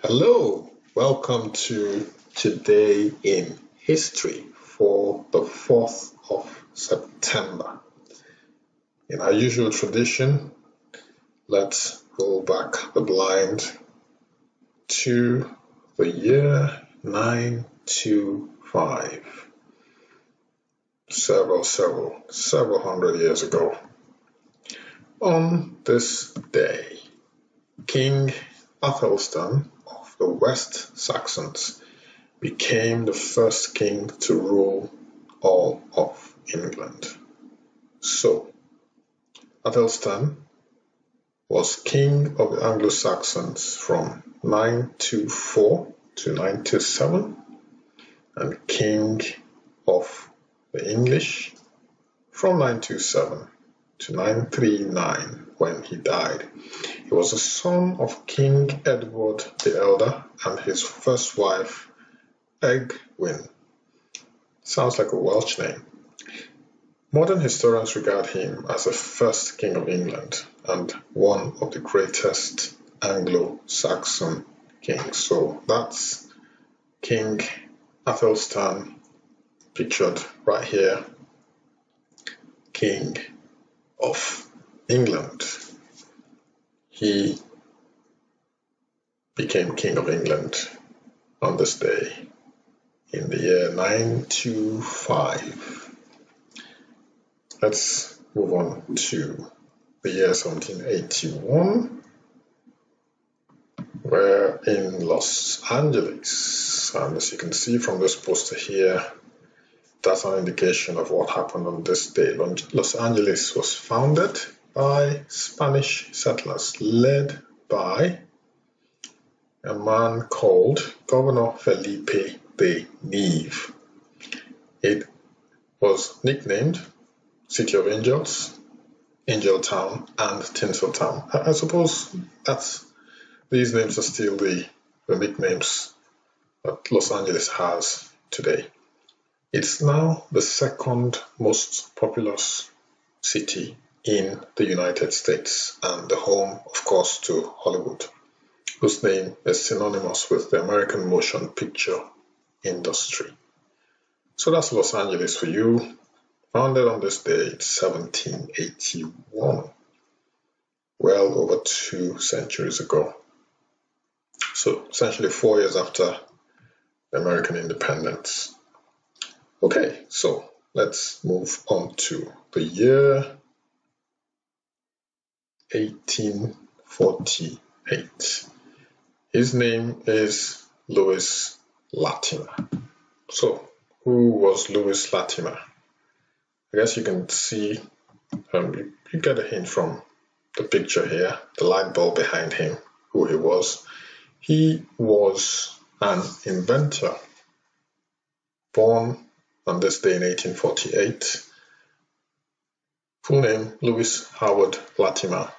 Hello, welcome to Today in History for the 4th of September. In our usual tradition, let's roll back the blind to the year 925. Several, several, several hundred years ago. On this day, King Athelstan the West Saxons became the first king to rule all of England. So, Athelstan was king of the Anglo-Saxons from 924 to 927 and king of the English from 927 to 939 when he died. He was the son of King Edward the Elder and his first wife, Ecgwynn. Sounds like a Welsh name. Modern historians regard him as the first king of England and one of the greatest Anglo-Saxon kings. So that's King Athelstan pictured right here, King of England. He became King of England on this day in the year 925. Let's move on to the year 1781. We're in Los Angeles, and as you can see from this poster here, that's an indication of what happened on this day. Los Angeles was founded by Spanish settlers led by a man called Governor Felipe de Neve. It was nicknamed City of Angels, Angel Town, and Tinsel Town. I, suppose that's these names are still the, the nicknames that Los Angeles has today. It's now the second most populous city in the United States and the home, of course, to Hollywood, whose name is synonymous with the American motion picture industry. So that's Los Angeles for you. Founded on this day in 1781, well over two centuries ago. So essentially four years after American independence. Okay, so let's move on to the year 1848. His name is Lewis Latimer. So, who was Lewis Latimer? I guess you can see, um, you, you get a hint from the picture here, the light bulb behind him, who he was. He was an inventor born on this day in 1848. Full name Lewis Howard Latimer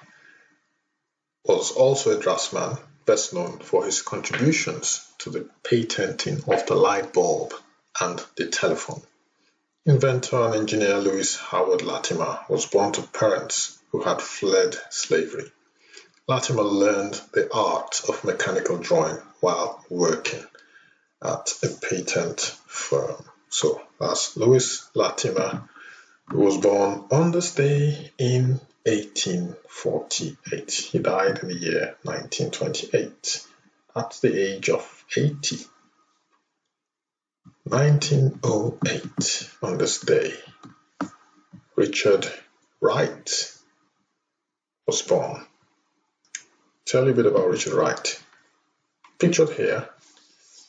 was also a draftsman, best known for his contributions to the patenting of the light bulb and the telephone. Inventor and engineer Lewis Howard Latimer was born to parents who had fled slavery. Latimer learned the art of mechanical drawing while working at a patent firm. So that's Lewis Latimer, who was born on this day in 1848. He died in the year 1928 at the age of 80. 1908, on this day, Richard Wright was born. Tell you a bit about Richard Wright. Pictured here,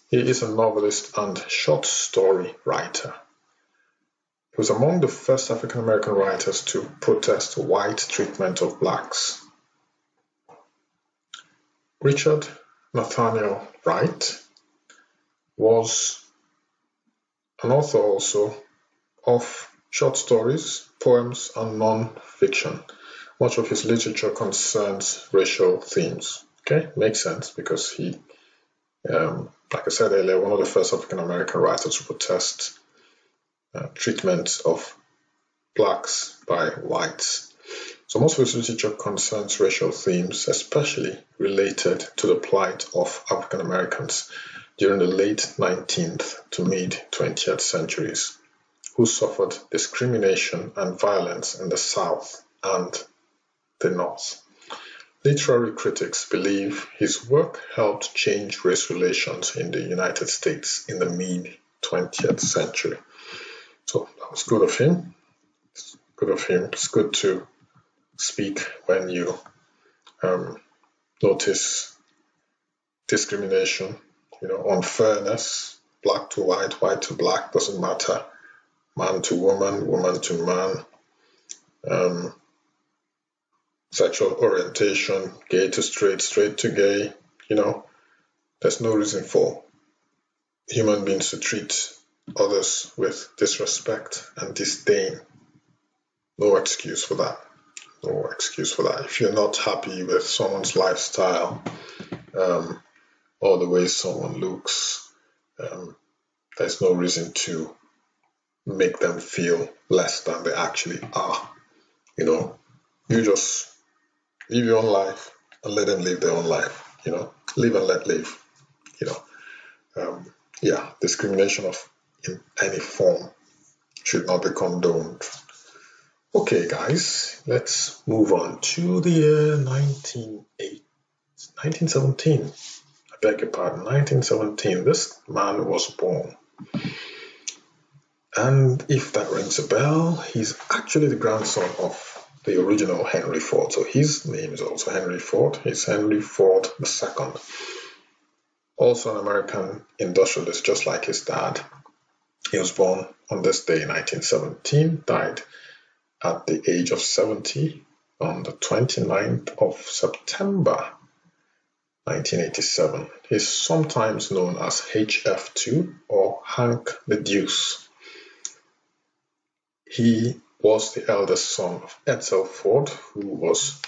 he is a novelist and short story writer. He was among the first African American writers to protest white treatment of blacks. Richard Nathaniel Wright was an author also of short stories, poems, and non-fiction. Much of his literature concerns racial themes. Okay, makes sense because he, um, like I said earlier, one of the first African American writers to protest uh, treatment of blacks by whites. So most of his literature concerns racial themes, especially related to the plight of African Americans during the late 19th to mid 20th centuries, who suffered discrimination and violence in the South and the North. Literary critics believe his work helped change race relations in the United States in the mid 20th century. So that was good of him. It's good of him. It's good to speak when you um, notice discrimination, you know, unfairness, black to white, white to black, doesn't matter, man to woman, woman to man, um, sexual orientation, gay to straight, straight to gay, you know, there's no reason for human beings to treat others with disrespect and disdain. No excuse for that no excuse for that. If you're not happy with someone's lifestyle um, or the way someone looks, um, there's no reason to make them feel less than they actually are. You know, you just live your own life and let them live their own life. You know, live and let live. You know, um, yeah, discrimination of in any form should not be condoned. Okay, guys, let's move on to the year 1917. I beg your pardon, 1917. This man was born. And if that rings a bell, he's actually the grandson of the original Henry Ford. So his name is also Henry Ford. He's Henry Ford II. Also an American industrialist, just like his dad. He was born on this day, in 1917, died at the age of 70 on the 29th of September 1987. He's sometimes known as HF2 or Hank the Deuce. He was the eldest son of Edsel Ford, who was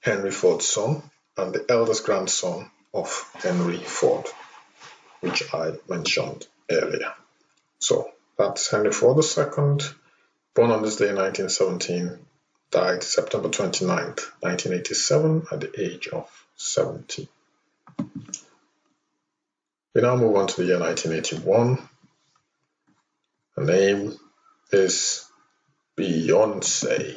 Henry Ford's son, and the eldest grandson of Henry Ford, which I mentioned earlier. So that's Henry Ford II, Born on this day in 1917, died September 29, 1987, at the age of 70. We now move on to the year 1981. Her name is Beyonce.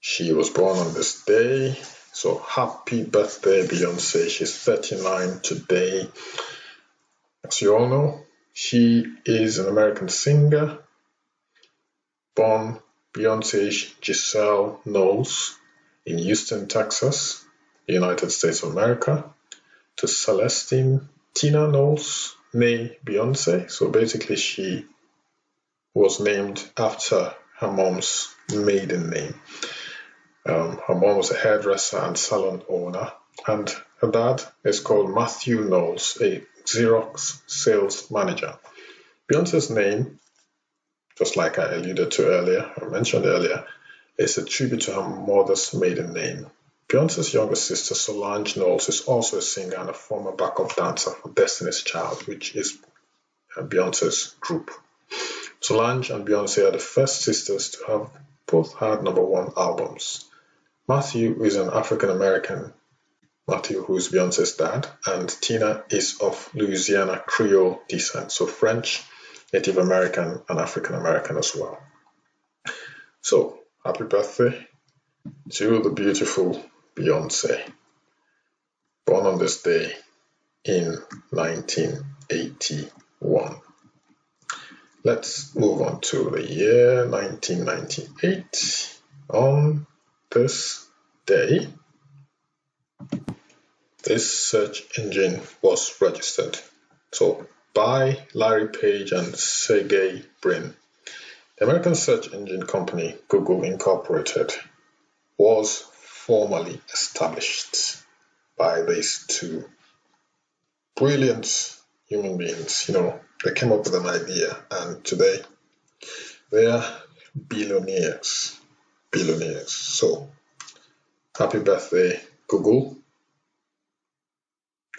She was born on this day, so happy birthday, Beyonce. She's 39 today. As you all know, she is an American singer, born Beyonce Giselle Knowles in Houston, Texas, United States of America, to Celestine Tina Knowles, née Beyonce. So basically, she was named after her mom's maiden name. Um, her mom was a hairdresser and salon owner, and her dad is called Matthew Knowles, a Xerox sales manager. Beyonce's name just like I alluded to earlier, I mentioned earlier, is a tribute to her mother's maiden name. Beyonce's younger sister Solange Knowles is also a singer and a former backup dancer for Destiny's Child, which is uh, Beyonce's group. Solange and Beyonce are the first sisters to have both had number one albums. Matthew is an African American, Matthew, who is Beyonce's dad, and Tina is of Louisiana Creole descent, so French Native American and African American as well. So, happy birthday to the beautiful Beyonce, born on this day in 1981. Let's move on to the year 1998. On this day, this search engine was registered. So by Larry Page and Sergey Brin. The American search engine company Google Incorporated was formally established by these two brilliant human beings. You know, they came up with an idea, and today they are billionaires. Billionaires. So, happy birthday, Google.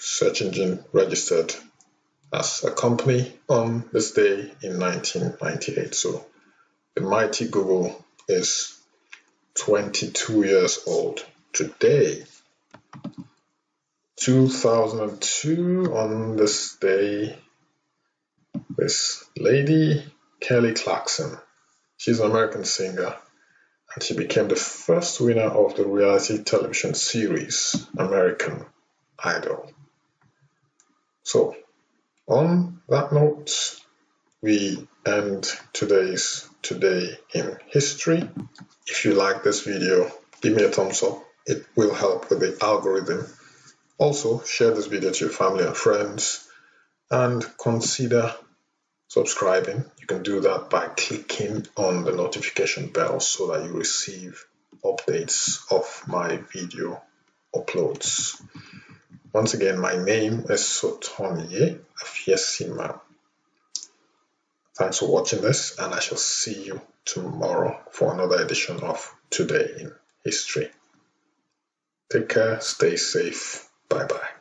Search engine registered as a company on this day in 1998. So the mighty Google is 22 years old. Today, 2002, on this day, this lady, Kelly Clarkson, she's an American singer, and she became the first winner of the reality television series American Idol. So, on that note, we end today's Today in History. If you like this video, give me a thumbs up. It will help with the algorithm. Also, share this video to your family and friends and consider subscribing. You can do that by clicking on the notification bell so that you receive updates of my video uploads. Once again, my name is Sotonye Afiesimama. Thanks for watching this, and I shall see you tomorrow for another edition of Today in History. Take care, stay safe, bye bye.